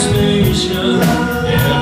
station. Yeah.